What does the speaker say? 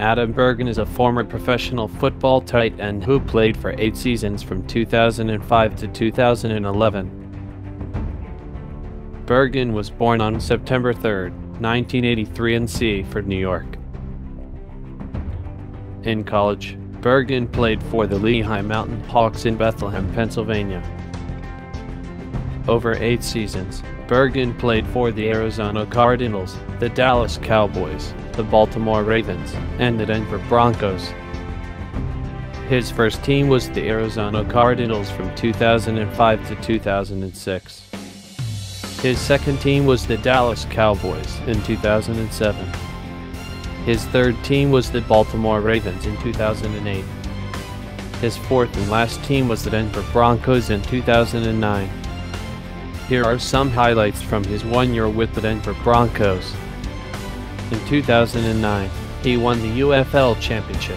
Adam Bergen is a former professional football tight end who played for eight seasons from 2005 to 2011. Bergen was born on September 3, 1983 in C Seaford, New York. In college, Bergen played for the Lehigh Mountain Hawks in Bethlehem, Pennsylvania. Over eight seasons, Bergen played for the Arizona Cardinals, the Dallas Cowboys, the Baltimore Ravens, and the Denver Broncos. His first team was the Arizona Cardinals from 2005 to 2006. His second team was the Dallas Cowboys in 2007. His third team was the Baltimore Ravens in 2008. His fourth and last team was the Denver Broncos in 2009. Here are some highlights from his one year with the Denver Broncos. In 2009, he won the UFL Championship.